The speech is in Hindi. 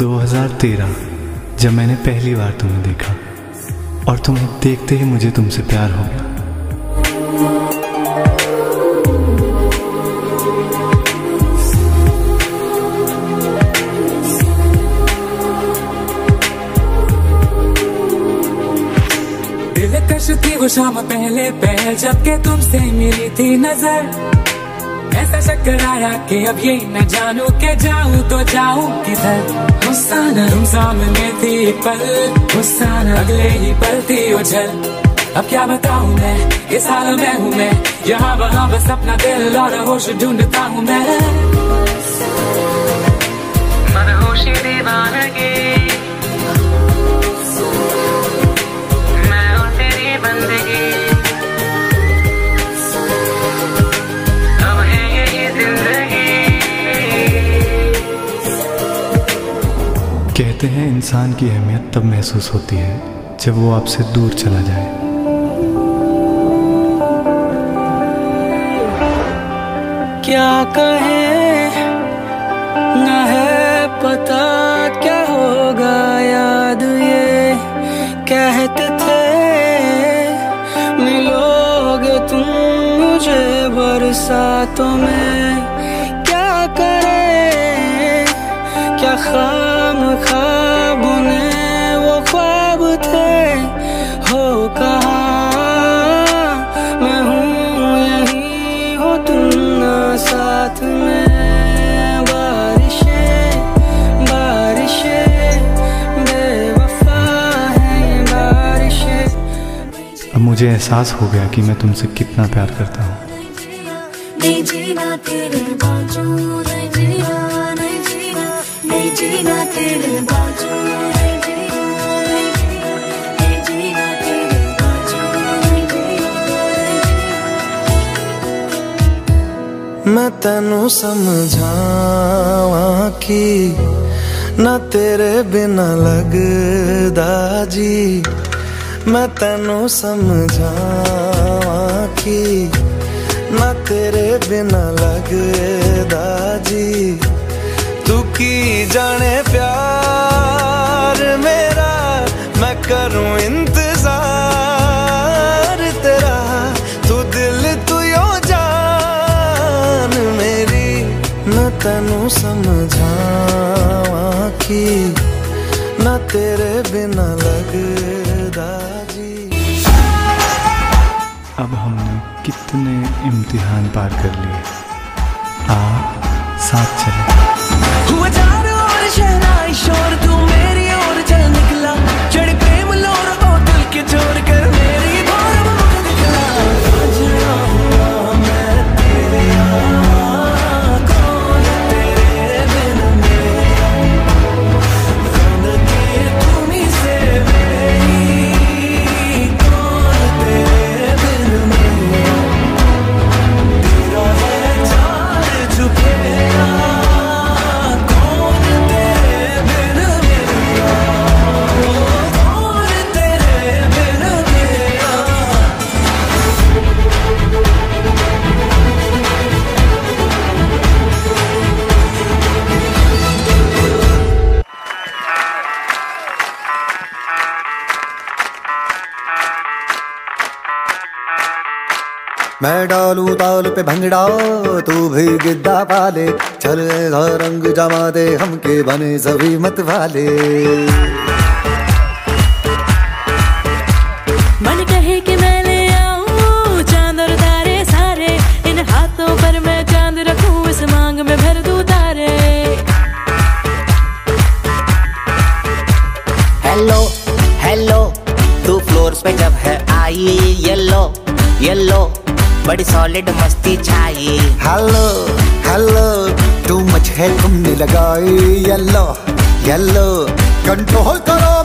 2013 जब मैंने पहली बार तुम्हें देखा और तुम्हें देखते ही मुझे तुमसे प्यार हो गया। दिलकश थी वो शाम पहले पहल जब के तुमसे मिली थी नज़र। ऐसा चक्कर आया कि अब ये न जानू के जाऊँ तो जाऊँ किधर? गुस्सा न तुम सामने थी पल गुस्सा न अगले ही पल थी उछल अब क्या बताऊँ मैं? ये साल में हूँ मैं। यहाँ वहाँ बस अपना दिल और होश ढूंढता हूँ मैं। मदहोशी दीवानगी। कहते हैं, इंसान की अहमियत तब महसूस होती है जब वो आपसे दूर चला जाए। क्या कहे? न है पता क्या होगा, याद ये कहते थे, मिलोगे तुम मुझे बरसातों में। क्या करे? क्या खाम खाब ने वो ख्वाब थे। हो कहाँ मैं हूँ यही हो तुम ना साथ में। बारिशें बारिशें बेवफा है बारिशें। अब मुझे एहसास हो गया कि मैं तुमसे कितना प्यार करता हूँ। जीना मैं तेनू समझावा कि ना तेरे बिना लगदा जी मैं तेनू समझावा कि ना तेरे बिना लगदा जी तू की जाने तेनू समझावा कि ना तेरे बिना लगदा जी। अब हमने कितने इम्तिहान पार कर लिए। आप साथ चले। हुआ जा और शहनाई शोर। मैं डालू ताल पे भंगड़ा तू भी गिद्दा पाले। चल रंग जमा दे हमके बने सभी मत वाले। मन कहे कि मैं ले आऊँ चाँद और तारे सारे। इन हाथों पर मैं चाँद रखूँ इस मांग में भर दूँ तारे। हेलो हेलो तू फ्लोर्स पे जब है? आई येलो येलो। बड़ी सॉलिड मस्ती छाई। हेलो हेलो तू मच है तुमने लगाई येलो येलो कंट्रोल करो।